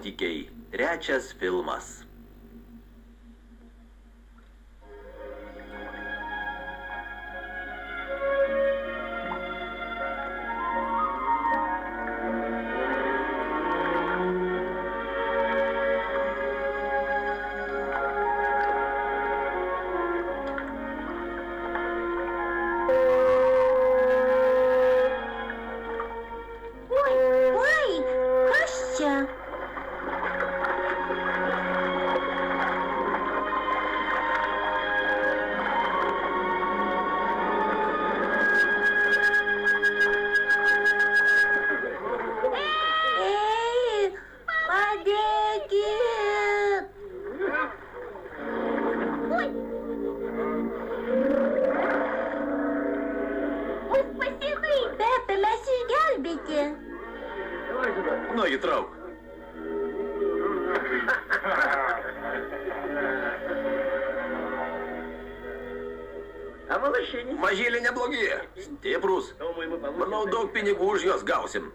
Nuotykiai. Trečias filmas. pinigų už juos gausim.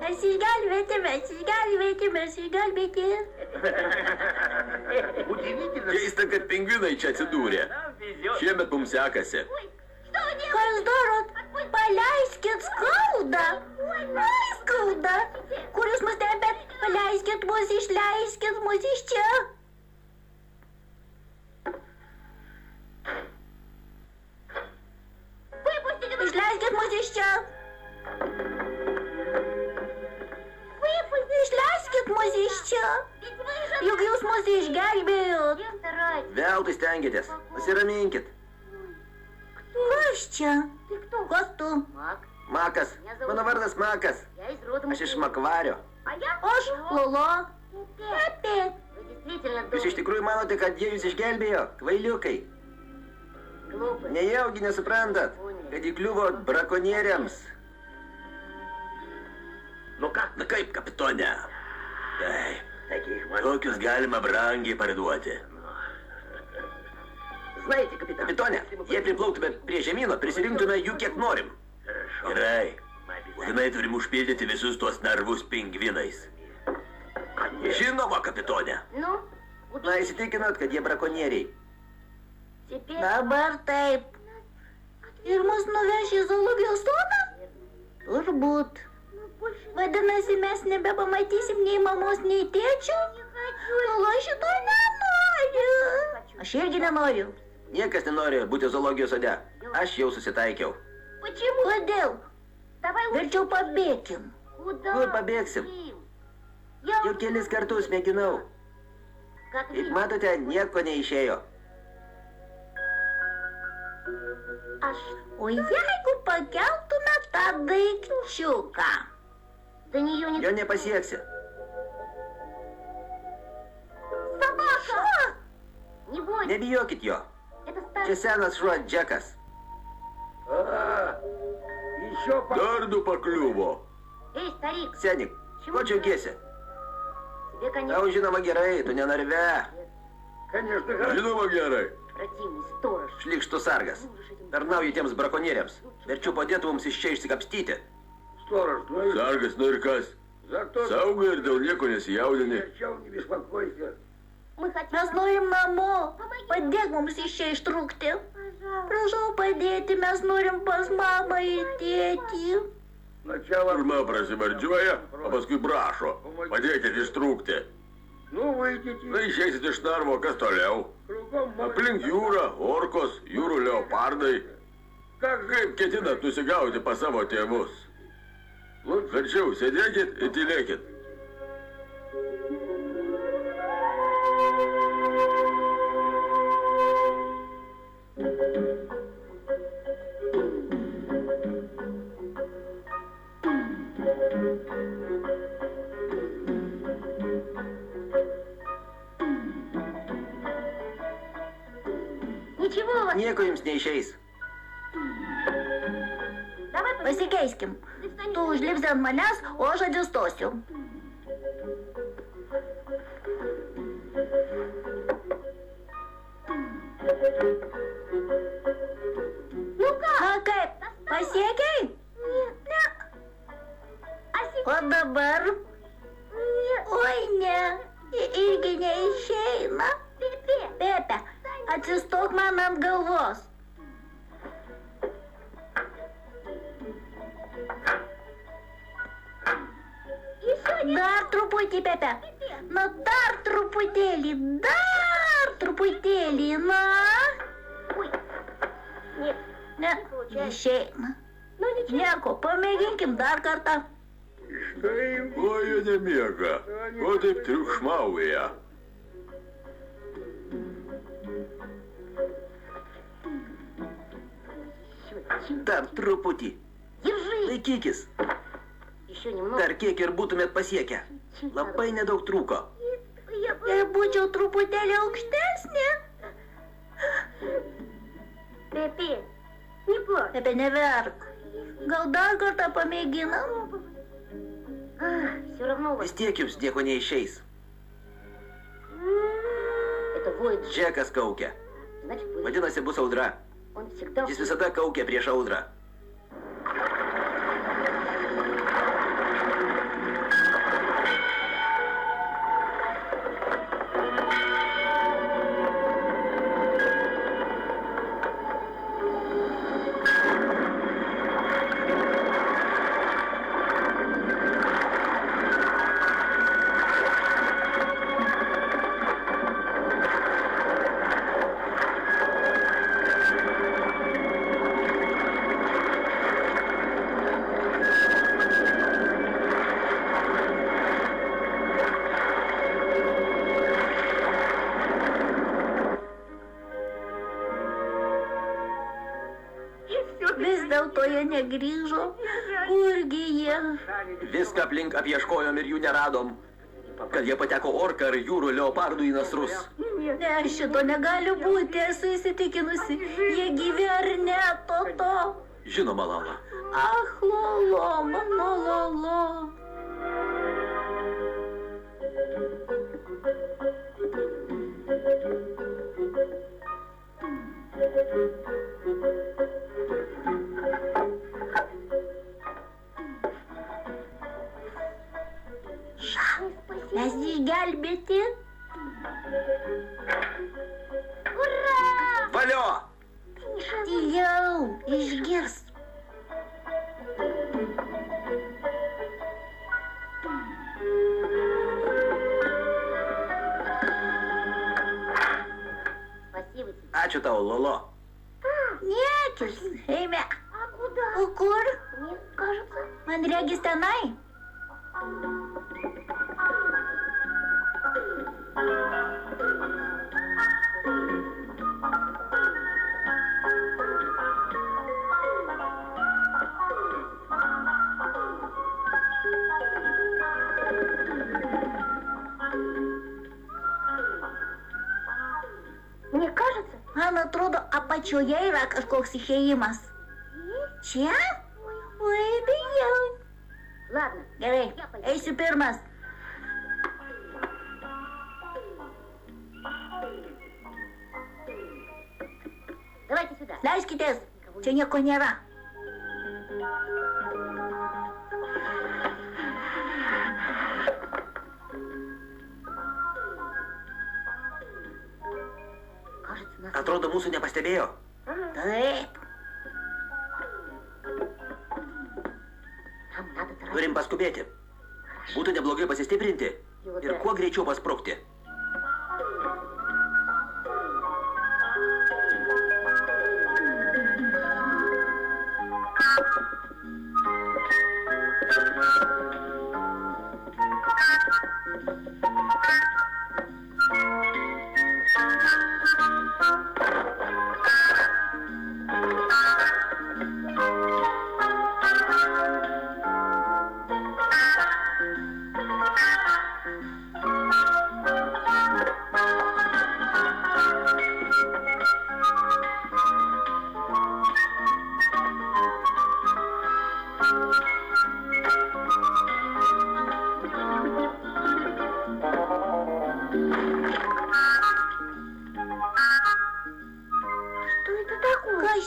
Mes išgelbėti, mes išgelbėti, mes išgelbėti. Keista, kad pingvinai čia atsidūrė. Šiemet mums sekasi. Kas darot? Paleiskit skaudą. Ai, skauda. Kur jūs mus stebėt? Paleiskit mus, išleiskit mus iš čia. Išleiskit mus iš čia. mus iš čia. Juk jūs mus išgelbėjot. Veltui stengiatės. Pasiraminkit. Kas čia? Kas tu? Makas. Mano vardas Makas. Aš iš Makvario. Aš Lolo. Pepė. Jūs iš tikrųjų manote, kad jie jūs išgelbėjo, kvailiukai? Nejaugi nesuprantat, kad įkliuvot brakonieriams. Nu ką, na kaip, kapitone? Taip, Таких мальчиков. tokius galima brangiai parduoti. Знаете, капитан, Kapitonė, если мы jei priplauktume prie žemyno, prisirinktume jų kiek norim. Хорошо. Gerai. Мы обязательно. Būtinai turim užpildyti visus tuos narvus pingvinais. Žinoma, kapitonė. Ну, Na, įsitikinot, kad jie brakonieriai. теперь Dabar taip. Ir mus nuveš į zoologijos sodą? Turbūt. Vadinasi, mes nebepamatysim nei mamos, nei tėčio? Nu, aš šito nenoriu. Aš irgi nenoriu. Niekas nenori būti zoologijos sode. Aš jau susitaikiau. Kodėl? Verčiau pabėgim. Kur pabėgsim? Jau kelis kartus mėginau. Kaip matote, nieko neišėjo. Aš... O jeigu pakeltume tą daikčiuką? До нее не... Я не посекся. Собака! Не бойся. Не бьёкит ее. Это старый... Часа нас жрать, Джекас. А, еще по... Дарду по клюву. Эй, старик. Сяник, хочешь геся? Тебе, а конечно... Да уже на магерей, то не на рвя. Конечно, хорошо. Иду магерей. Противный сторож. Шлик, что саргас. Дарнав я тем с браконьерем. Верчу по детовым сещаешься копстите. Сторож, ну и Sargas, nu ir kas? зато... Saugai ir dėl nieko nesijaudini. Ни о чем не беспокойся. Мы хотим... Mes norim namo. Padėk mums iš čia ištrūkti. Пожалуйста. Prašau padėti, mes norim pas mamą ir tėtį. Сначала... Pirma prasivardžiuoja, o paskui prašo. Padėkit ištrūkti. Ну, выйдите. Na išeisit iš narvo, kas toliau? Кругом море. Aplink jūrą, orkos, jūrų leopardai. Как же... Kaip ketinat nusigauti pas savo tėvus? Вот хочу сидякет и вас... Некуем с ней, Шейс. По-сигайским. Užlipsi ant manęs, o aš atsistosiu. truputį, Pepe. Na, dar truputėlį, dar truputėlį, na. Ne, išeina. Nu, Nieko, pamėginkim dar kartą. Štai koja nemiega, ko taip triukšmauja. Dar truputį. Laikykis. Dar kiek ir būtumėt pasiekę. Labai nedaug trūko. Jei būčiau truputėlį aukštesnė. Pepi, Pepi, neverk. Gal dar kartą pamėginam? Ah, Vis tiek jums nieko neišeis. Džekas kaukia. Vadinasi, bus audra. Jis visada kaukia prieš audrą. Kad jie pateko orką ar jūrų leopardų į nasrus. Ne, šito negali būti, esu įsitikinusi. Jie gyvi ar ne, to to. Žinoma, Lala. Ach, lolo, mano lolo. išgelbėti. Ura! Valio! Tyliau, išgirs. Ačiū tau, Lolo. Niekis, eime. O kur? Man regis tenai. atrodo apačioje yra kažkoks išėjimas. Čia? Oi, bijau. Ladna, gerai, eisiu pirmas. Leiskitės, čia nieko nėra. Atrodo, mūsų nepastebėjo. Taip. Turim paskubėti. Būtų neblogai pasistiprinti ir kuo greičiau pasprūkti.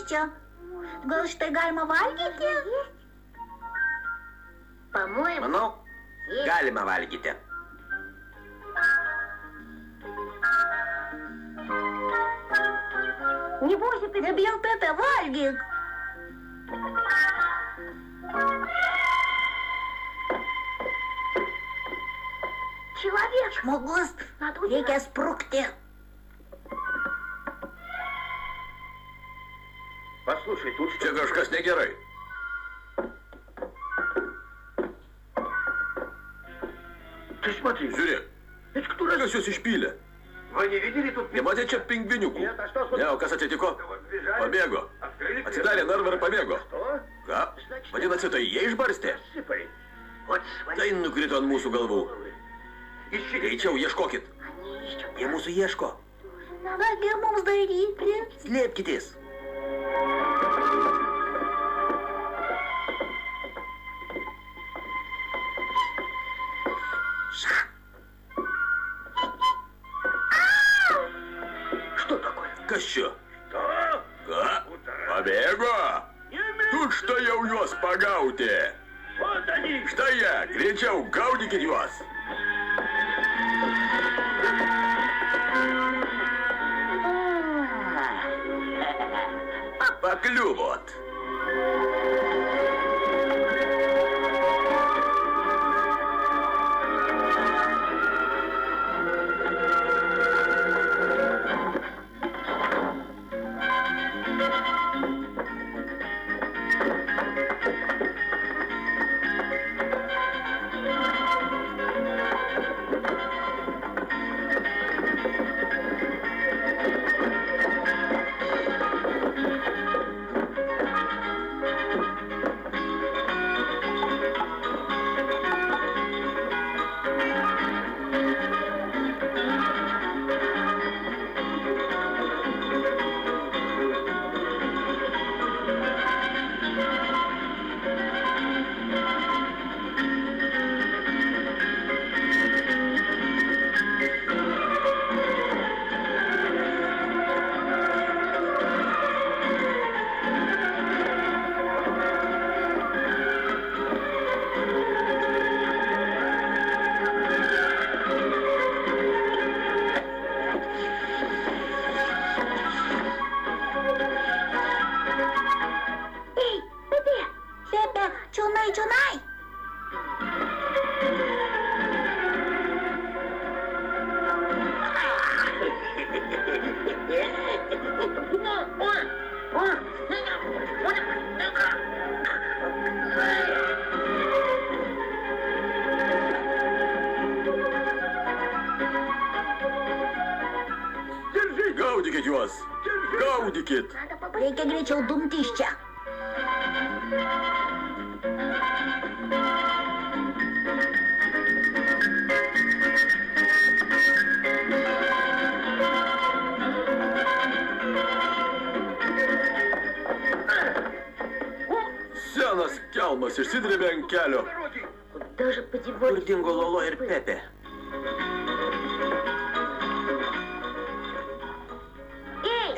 Костя, Голштегаль Мавальгите? По-моему... Ну, Гальма Вальгите. Не бойся, ты добьет это Вальгик. Человек. Могу. Надо Я тебя спруктил. тут что? Čia kažkas negerai. Ты смотри, Žiūrėk, это кто раз... kas jūs išpylė? Вы не видели тут... Nematė čia pingviniukų? Нет, а что Ne, o kas atsitiko? Вот бежали, Pabėgo. Открыли Atsidarė narvą ir pabėgo. Что? Ką? Vadinasi, tai jie išbarstė? Сыпали. Вот смотри. Tai nukrito ant mūsų galvų. Ищи. Greičiau ieškokit. Они ищут. Jie mūsų ieško. Kągi mums daryti? Slėpkitės. Senas kelmas išsidrėbė ant kelio. Kur dingo Lolo ir Pepe?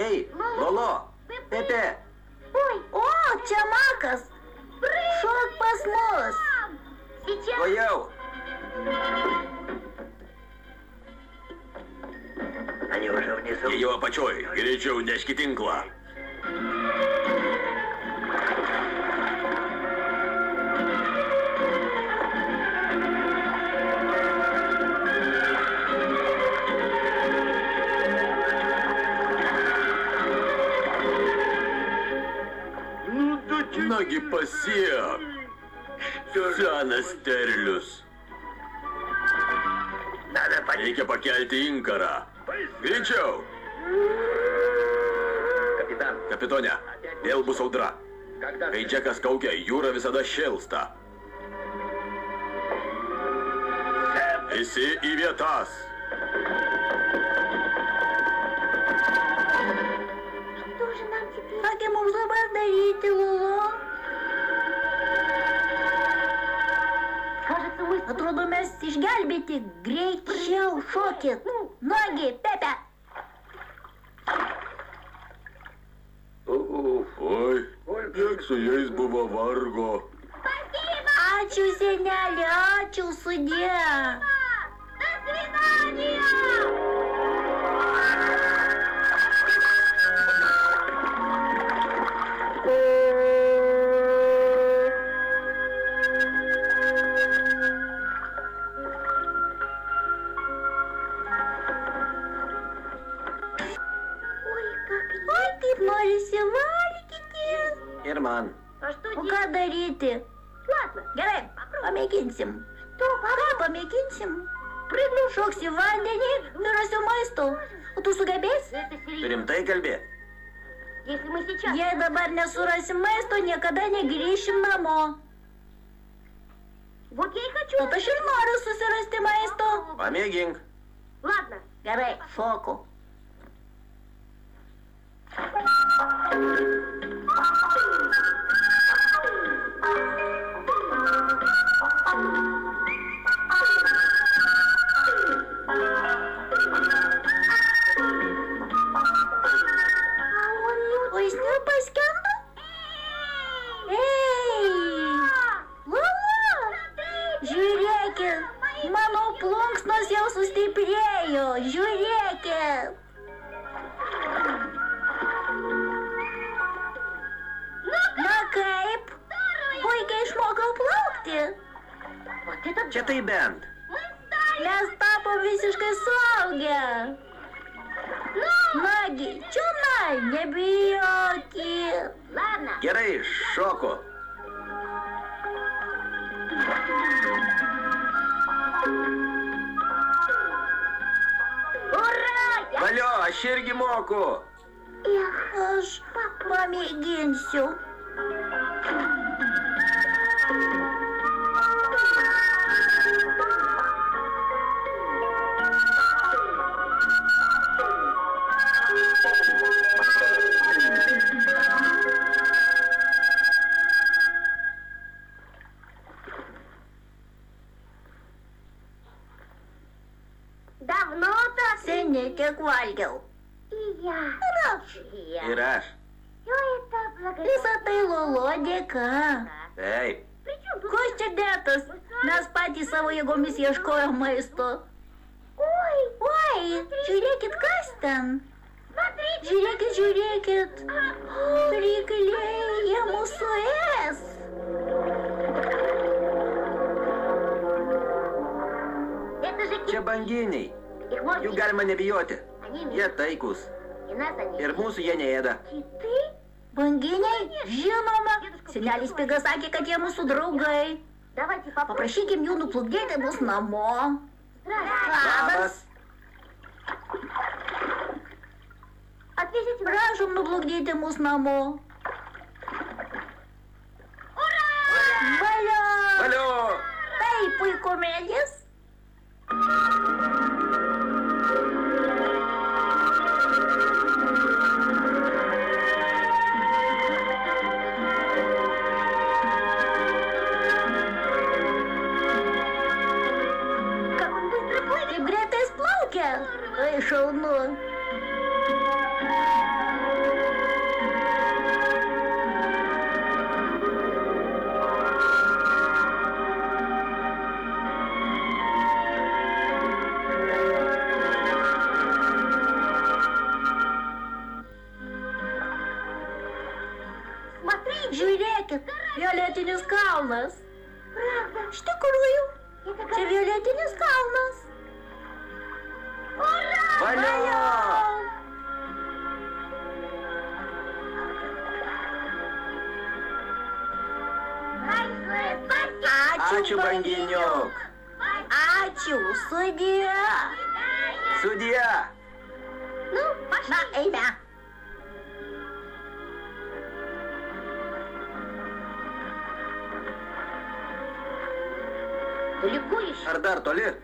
Ei, Lolo, Pepe. O, čia Makas. Šok pas mus. O jau. Jie jau apačioj, greičiau neški tinklą. pasiek, senas terlius. Reikia pakelti inkarą. Greičiau. Kapitone, vėl bus audra. Kai džekas kaukia, jūra visada šėlsta. Visi į vietas. Sakė, mums dabar daryti, Lulu. Кажется, мы... Atrodo, mes išgelbėti. Greičiau šokit. Nuogi, Pepe. Уф. Oi, kiek su jais buvo vargo. Ačiū, senelė, ačiū, sudė. До свидания! Ir man. А что O делать? ką daryti? Ладно. Gerai, pamėginsim. Tu, ką pamėginsim? Prigliu šoksi į vandenį ir rasiu maisto. O tu sugebėsi? Это серьезно. Rimtai kalbė. Если мы сейчас... Jei dabar nesurasim maisto, niekada negrįšim namo. Вот я и хочу. Tad aš ir noriu susirasti maisto. Pamėgink. Ладно. Gerai, šoku. bangiga. Kitai? Banginiai? Žinoma. Senelis Pigas sakė, kad jie mūsų draugai. Paprašykim jų nuplukdyti mus namo. Labas. Prašom nuplukdyti mus namo. Valio. Valio. Tai puikumėlis. Thank you. violetinis kalnas. Pravda. Iš tikrųjų, čia violetinis kalnas. Ura! Valio! valio! Ačiū, banginiuk. Ačiū, sudie. Sudie. Nu, na, eime. Ардар Толе?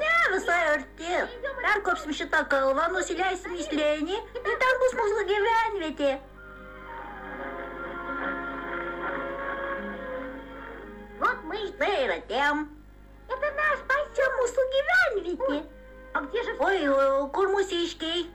Не, Висаерте. Her kopsmuşu takılvan usilaysi mislerini и так бусмузлы гевен вете. Вот мы и тем. Это наш посем мусугиван вете. А где же... Ой, э, курмусичкий.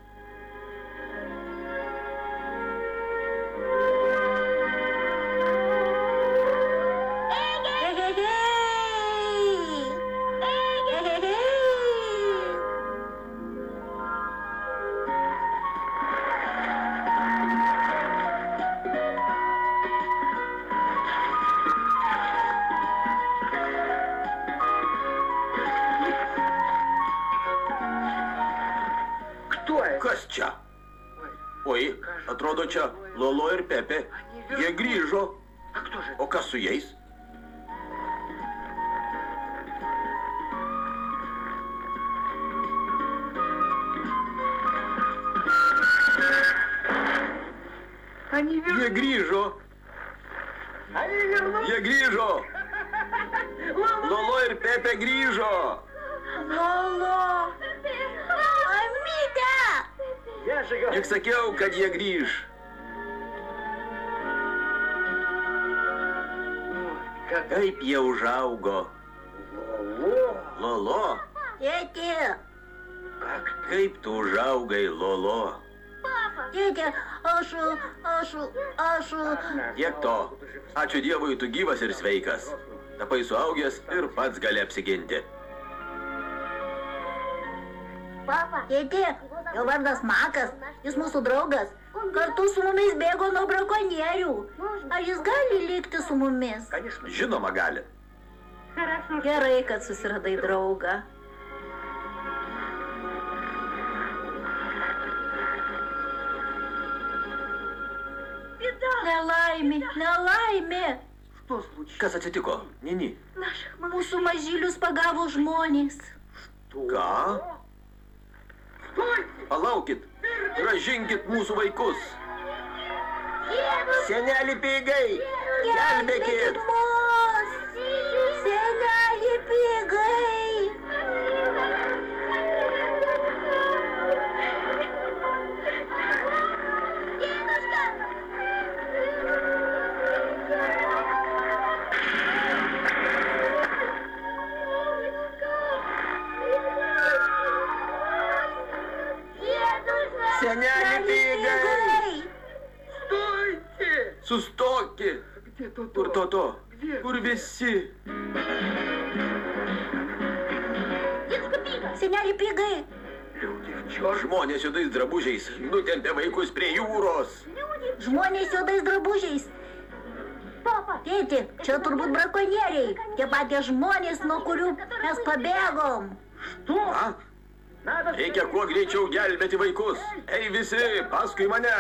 Они Jie grįžo. Они вернулись. Jie grįžo. Lolo ir Pepe grįžo. Lolo. Mamyte. Я же говорю. Juk sakiau, kad jie grįž. Как... Kaip jie užaugo. Во, Lolo, Tėti. как kaip tu užaugai, Lolo. Tėti, Aš, aš, aš. Tiek to. Ačiū Dievui, tu gyvas ir sveikas. Tapai suaugęs ir pats gali apsiginti. Papa, tėti, jo vardas Makas, jis mūsų draugas. Kartu su mumis bėgo nuo brakonierių. Ar jis gali likti su mumis? Žinoma, gali. Gerai, kad susiradai draugą. nelaimė, nelaimė. Kas atsitiko? Nini. Mūsų mažylius pagavo žmonės. Ką? Palaukit, gražinkit mūsų vaikus. Senelį pigai, gelbėkit. Senelį pigai. Sustokit! Kur to to? Kur visi? Senelį pigai. Liūdėčio žmonės juodais drabužiais nutempė vaikus prie jūros. Žmonės juodais drabužiais. Tėti, čia turbūt brakonieriai. Tie patys žmonės, nuo kurių mes pabėgom. Što? A? Reikia kuo greičiau gelbėti vaikus. Ei visi, paskui mane.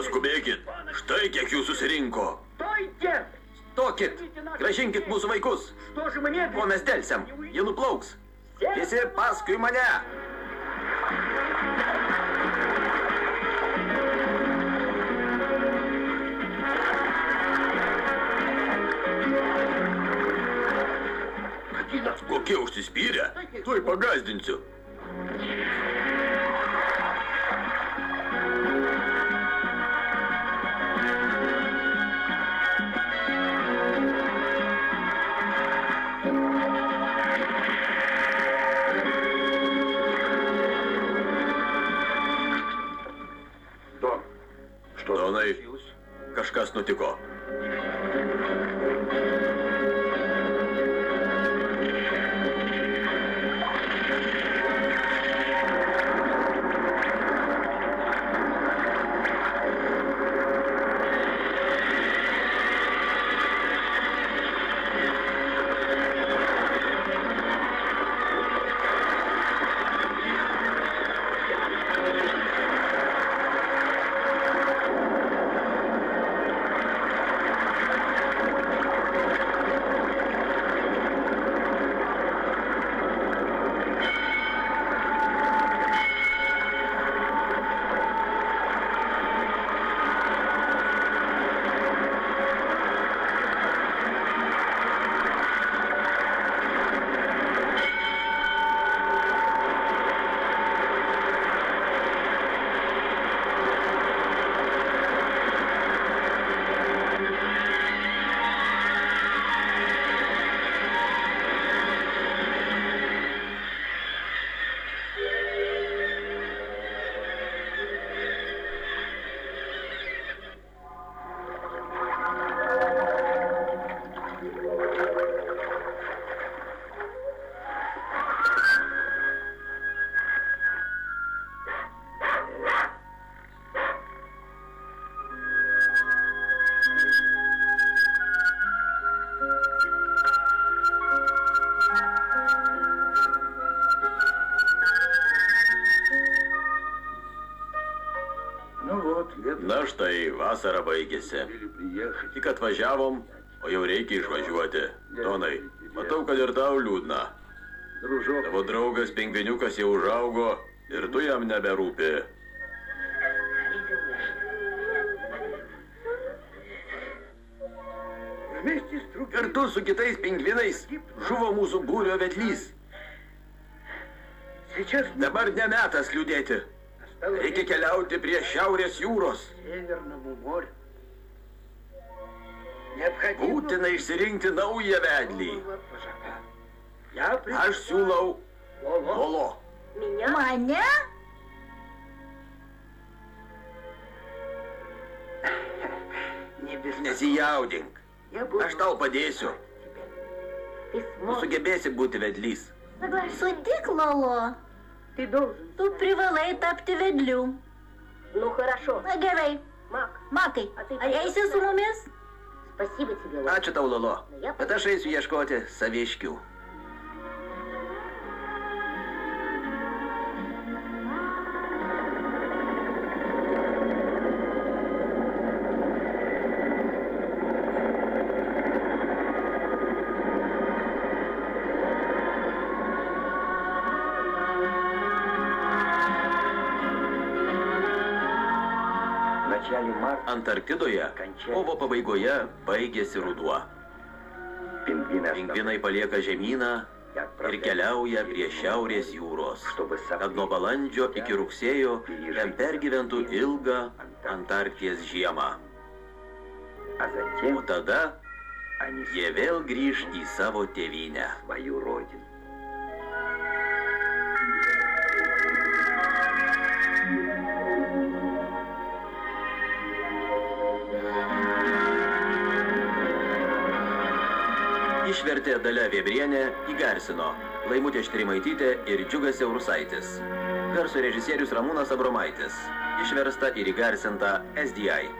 Dabar skubėkit. Štai kiek jų susirinko. Stokit. Gražinkit mūsų vaikus. O mes delsiam. Jie nuplauks. Visi paskui mane. Kokie užsispyrę? Tuoj pagazdinsiu. vasara baigėsi. Tik atvažiavom, o jau reikia išvažiuoti. Donai, matau, kad ir tau liūdna. Tavo draugas pingviniukas jau užaugo ir tu jam neberūpi. Kartu su kitais pingvinais žuvo mūsų būrio vedlys. Dabar nemetas liūdėti. Reikia keliauti prie šiaurės jūros. Būtina išsirinkti naują vedlį. Aš siūlau Lolo. Mane? Nesijaudink. Aš tau padėsiu. Tu sugebėsi būti vedlys. Sudik, Lolo. Ты должен. Tu privalai tapti vedliu. Ну хорошо. Na gerai. Мак, Makai, ar eisi su mumis? спасибо тебе, Лола. Ačiū tau, Lolo. Bet aš eisiu ieškoti saviškių. Antarktidoje kovo pabaigoje baigėsi ruduo. Pingvinai palieka žemyną ir keliauja prie šiaurės jūros, kad nuo balandžio iki rugsėjo ten pergyventų ilgą Antarkties žiemą. O tada jie vėl grįž į savo tėvynę. Dalia Vėbrienė, įgarsino Laimutė Štrimaitytė ir Džiugas Eurusaitis. Garso režisierius Ramūnas Abromaitis. Išversta ir įgarsinta SDI.